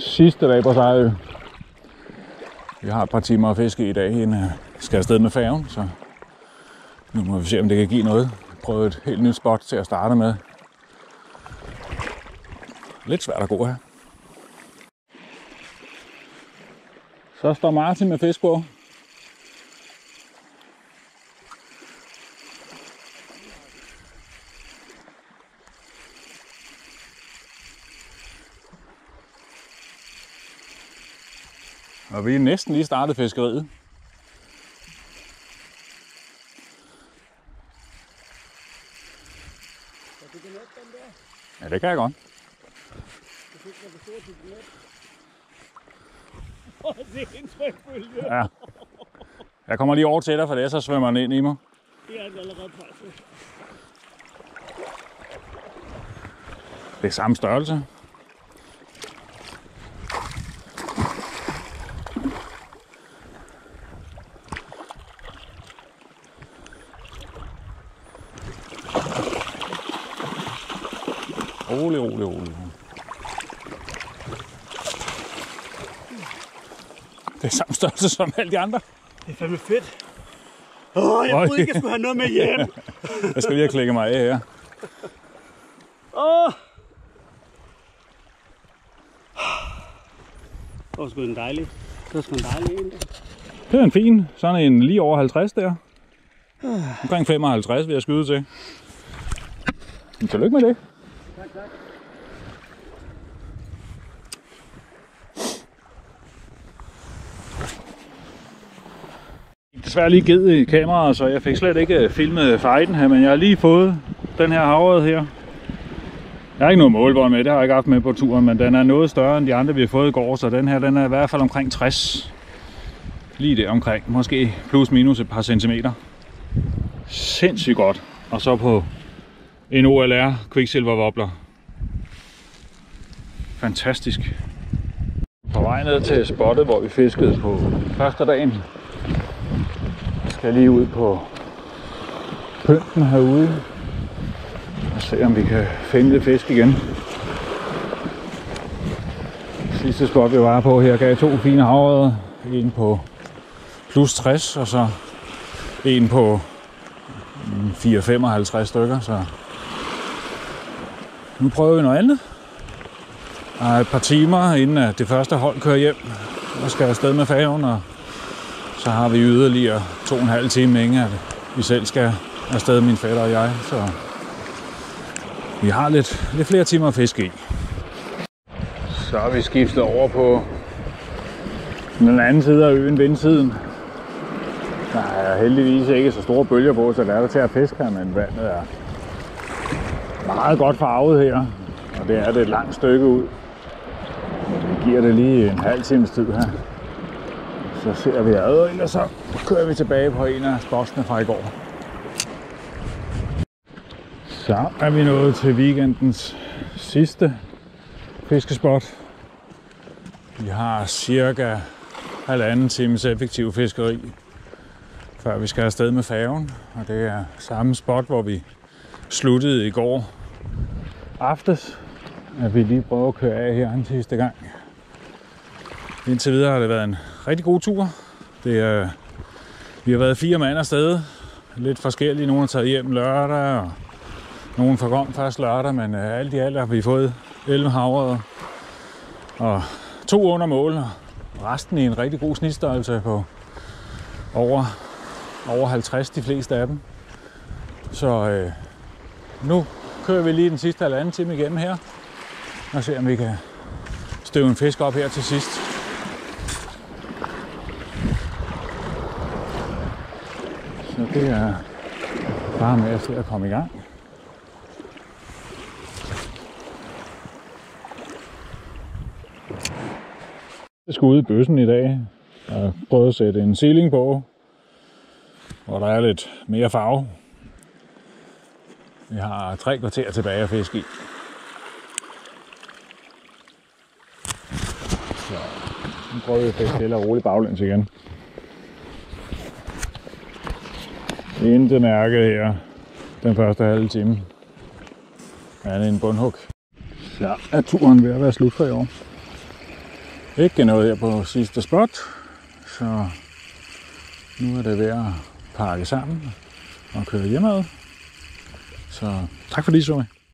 sidste dag på Sejrø. Vi har et par timer at fiske i dag, inden jeg øh, skal afsted med færgen, så nu må vi se, om det kan give noget. Prøve et helt nyt spot til at starte med. Lidt svært at gå her. Så står Martin med fisk på. Og vi er næsten lige startet fiskeriet. Ja, det kan jeg godt. Ja. Jeg kommer lige over til dig, for det er så svømmer den ind i mig. Det er allerede presset. Det er samme størrelse. Rolig, rolig, rolig. Det er samme størrelse som alle de andre. Det er fandme fedt. Åh, jeg Øj. troede ikke, jeg skulle have noget med hjem. Jeg skal lige have klikket mig af her. Åh. Det var sgu en dejlig. Det var sgu en dejlig en. der. Det er en fin. Sådan en lige over 50 der. Omkring 55 vil jeg skyde til. Men tillykke med det desværre lige givet i kameraet, så jeg fik slet ikke øh, filmet fighten her, men jeg har lige fået den her havred her. Jeg har ikke noget målbånd med, det har jeg ikke haft med på turen, men den er noget større end de andre, vi har fået i går, så den her den er i hvert fald omkring 60. Lige der omkring, måske plus minus et par centimeter. Sindssygt godt. Og så på en OLR Quicksilver Wobbler. Fantastisk. På vej ned til spottet, hvor vi fiskede på første dagen, skal lige ud på pynten herude og se om vi kan finde lidt fisk igen. Sidste spot vi var på her gav to fine havreder. En på plus 60 og så en på mm, 4-55 stykker. Så nu prøver vi noget andet. Der er et par timer inden at det første hold kører hjem og skal afsted med færgen, og så har vi yderligere to og en halv time, inden at vi selv skal afsted, min fætter og jeg. Så vi har lidt, lidt flere timer at fiske i. Så har vi skiftet over på den anden side af øen, vindsiden. Der er heldigvis ikke så store bølger på, så der er der til at fiske her, men vandet er meget godt farvet her. Og det er det et langt stykke ud. Vi giver det lige en halv times tid her. Så ser vi ad, og så kører vi tilbage på en af spotsene fra i går. Så er vi nået til weekendens sidste fiskespot. Vi har cirka halvanden times effektiv fiskeri, før vi skal afsted med færgen. Og det er samme spot, hvor vi sluttede i går aftes. At vi lige prøver at køre af her en sidste gang. Indtil videre har det været en rigtig god tur. Det er, vi har været fire mand afsted. Lidt forskellige. Nogle har taget hjem lørdag, og nogle forkom først lørdag, men uh, alt i alt har vi fået 11 havre og to under mål, og resten i en rigtig god snitstørrelse på over, over 50 de fleste af dem. Så uh, nu kører vi lige den sidste halvanden time igennem her, og se om vi kan støve en fisk op her til sidst. Så det er bare med at se at komme i gang. Jeg skal ud i bøssen i dag. og prøve at sætte en ceiling på, hvor der er lidt mere farve. Vi har tre kvarter tilbage at fiske i. Så nu prøver vi at fiske stille og roligt baglæns igen. Intet mærke her den første halve time. Det er en bundhug. Så er turen ved at være slut for i år. Ikke noget her på sidste spot, så nu er det ved at pakke sammen og køre hjemad. Så tak fordi I så med.